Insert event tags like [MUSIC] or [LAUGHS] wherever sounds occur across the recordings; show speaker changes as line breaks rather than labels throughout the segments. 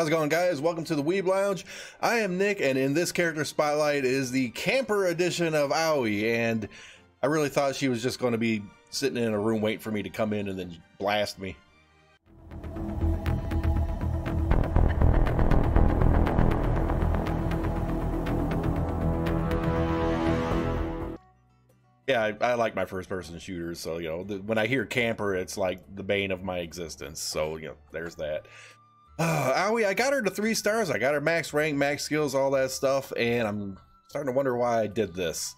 How's it going, guys? Welcome to the Weeb Lounge. I am Nick, and in this character spotlight is the camper edition of Aoi. And I really thought she was just going to be sitting in a room waiting for me to come in and then blast me. Yeah, I, I like my first-person shooters, so you know, when I hear camper, it's like the bane of my existence. So you know, there's that. [SIGHS] Uh, I got her to three stars. I got her max rank, max skills, all that stuff, and I'm starting to wonder why I did this.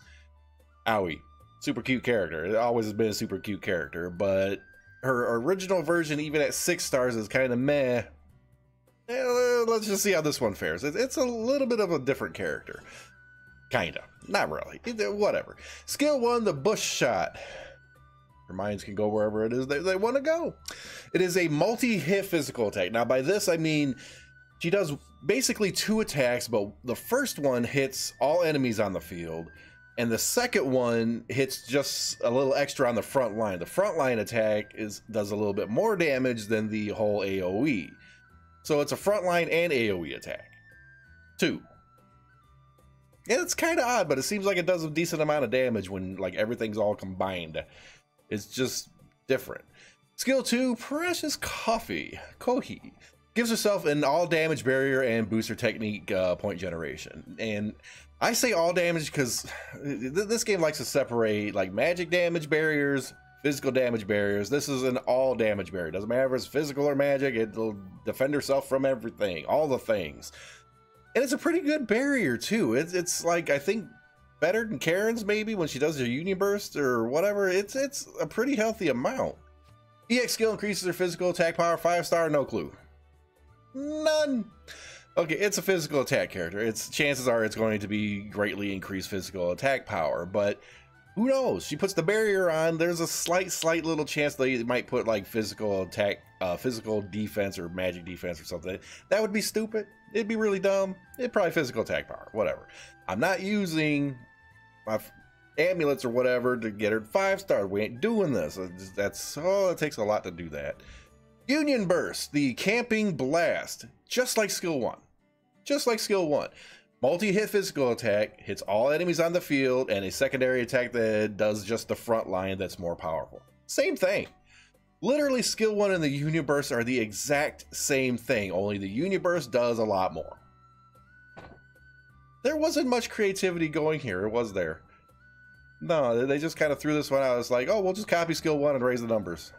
Aoi, super cute character. It always has been a super cute character, but her original version, even at six stars, is kind of meh. Eh, let's just see how this one fares. It's a little bit of a different character. Kinda. Not really. Whatever. Skill one, the bush shot. Your minds can go wherever it is they, they want to go. It is a multi-hit physical attack. Now, by this, I mean she does basically two attacks, but the first one hits all enemies on the field, and the second one hits just a little extra on the front line. The front line attack is does a little bit more damage than the whole AoE. So it's a front line and AoE attack. Two. Yeah, it's kind of odd, but it seems like it does a decent amount of damage when like everything's all combined. It's just different. Skill 2, Precious Coffee. Kohi. Gives herself an all damage barrier and booster technique uh, point generation. And I say all damage because [SIGHS] th this game likes to separate like magic damage barriers, physical damage barriers. This is an all damage barrier. Doesn't matter if it's physical or magic, it'll defend herself from everything, all the things. And it's a pretty good barrier too. It's, it's like, I think better than Karen's maybe when she does her Union Burst or whatever. It's it's a pretty healthy amount. EX skill increases her physical attack power, five star, no clue. None. Okay, it's a physical attack character. Its chances are it's going to be greatly increased physical attack power, but who knows? She puts the barrier on. There's a slight, slight little chance they might put like physical attack, uh, physical defense or magic defense or something. That would be stupid. It'd be really dumb. It'd probably physical attack power, whatever. I'm not using my amulets or whatever to get her five star. We ain't doing this. That's oh, it takes a lot to do that. Union Burst, the camping blast, just like skill one, just like skill one. Multi-hit physical attack hits all enemies on the field, and a secondary attack that does just the front line that's more powerful. Same thing. Literally, skill one and the Union Burst are the exact same thing, only the Union Burst does a lot more there wasn't much creativity going here, it was there? No, they just kind of threw this one out. It's like, oh, we'll just copy skill one and raise the numbers.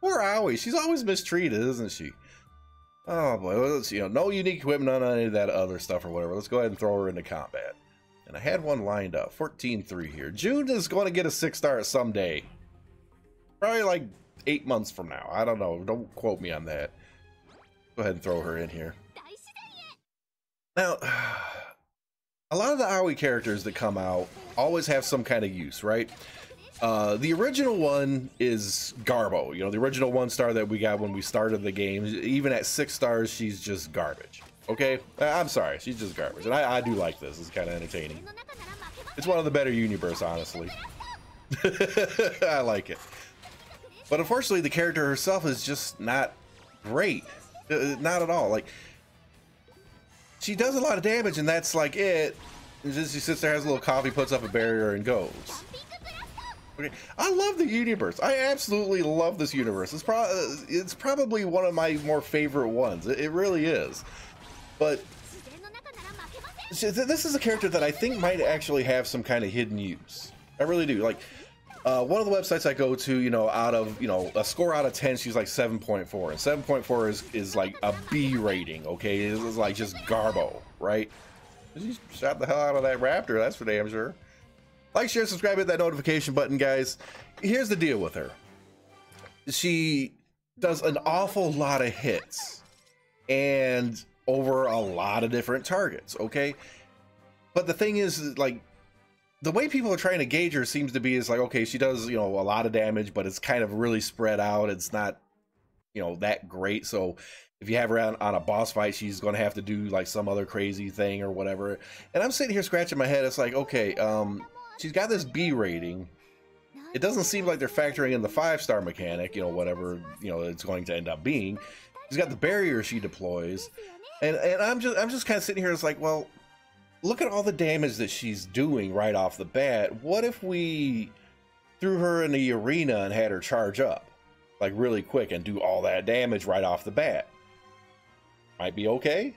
Poor Aoi, she's always mistreated, isn't she? Oh boy, let's you know, no unique equipment on any of that other stuff or whatever. Let's go ahead and throw her into combat. And I had one lined up, 14-3 here. June is going to get a six star someday. Probably like eight months from now. I don't know. Don't quote me on that. Go ahead and throw her in here. Now, [SIGHS] a lot of the Aoi characters that come out always have some kind of use, right? Uh, the original one is Garbo, you know, the original one star that we got when we started the game. Even at six stars, she's just garbage. Okay, I'm sorry, she's just garbage, and I, I do like this. It's kind of entertaining. It's one of the better Bursts, honestly. [LAUGHS] I like it, but unfortunately, the character herself is just not great. Uh, not at all. Like she does a lot of damage, and that's like it. And just she sits there, has a little coffee, puts up a barrier, and goes. Okay, I love the universe. I absolutely love this universe. It's, pro it's probably one of my more favorite ones. It, it really is. But this is a character that I think might actually have some kind of hidden use. I really do. Like, uh, one of the websites I go to, you know, out of, you know, a score out of 10, she's like 7.4. And 7.4 is, is like a B rating, okay? It's like just garbo, right? She shot the hell out of that raptor, that's for damn sure. Like, share, subscribe, hit that notification button, guys. Here's the deal with her. She does an awful lot of hits and over a lot of different targets, okay? But the thing is, like, the way people are trying to gauge her seems to be is like okay she does you know a lot of damage but it's kind of really spread out. It's not you know that great. So if you have her on, on a boss fight she's going to have to do like some other crazy thing or whatever. And i'm sitting here scratching my head. It's like okay um she's got this b rating. It doesn't seem like they're factoring in the five star mechanic you know whatever you know it's going to end up being. She's got the barrier she deploys. And and I'm just I'm just kind of sitting here. It's like, well, look at all the damage that she's doing right off the bat. What if we threw her in the arena and had her charge up like really quick and do all that damage right off the bat? Might be okay.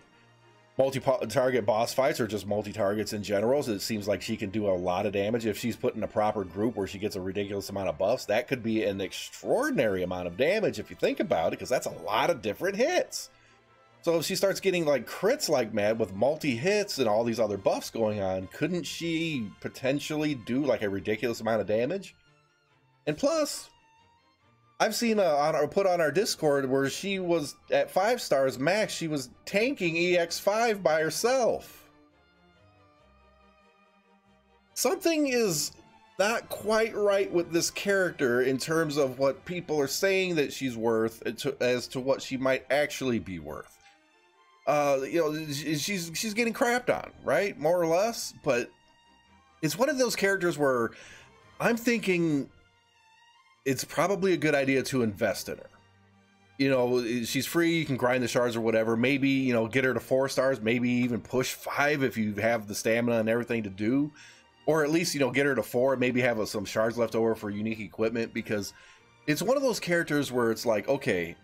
Multi-target boss fights or just multi-targets in general. So it seems like she can do a lot of damage if she's put in a proper group where she gets a ridiculous amount of buffs. That could be an extraordinary amount of damage if you think about it, because that's a lot of different hits. So if she starts getting like crits like mad with multi hits and all these other buffs going on, couldn't she potentially do like a ridiculous amount of damage? And plus, I've seen a, on our, put on our Discord where she was at five stars max. She was tanking EX5 by herself. Something is not quite right with this character in terms of what people are saying that she's worth eh, as to what she might actually be worth uh, you know, she's she's getting crapped on, right? More or less, but it's one of those characters where I'm thinking it's probably a good idea to invest in her. You know, she's free, you can grind the shards or whatever. Maybe, you know, get her to four stars, maybe even push five if you have the stamina and everything to do. Or at least, you know, get her to four, maybe have some shards left over for unique equipment because it's one of those characters where it's like, okay,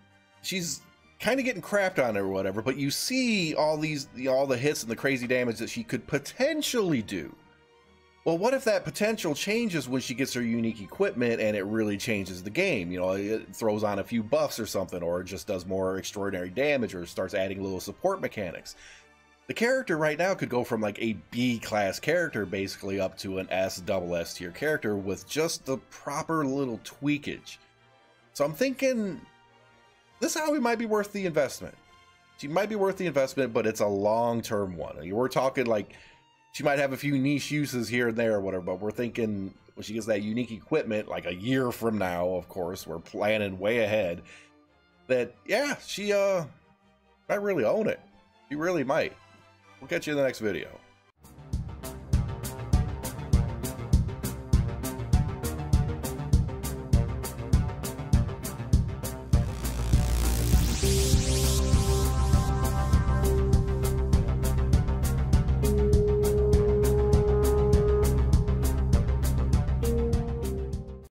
she's kind of getting crapped on or whatever, but you see all these all the hits and the crazy damage that she could potentially do. Well, what if that potential changes when she gets her unique equipment and it really changes the game? You know, it throws on a few buffs or something, or it just does more extraordinary damage or starts adding little support mechanics. The character right now could go from like a B class character basically up to an S double S tier character with just the proper little tweakage. So I'm thinking this Aoi might be worth the investment. She might be worth the investment, but it's a long term one. We're talking like she might have a few niche uses here and there or whatever, but we're thinking when she gets that unique equipment, like a year from now, of course, we're planning way ahead. That yeah, she uh might really own it. She really might. We'll catch you in the next video.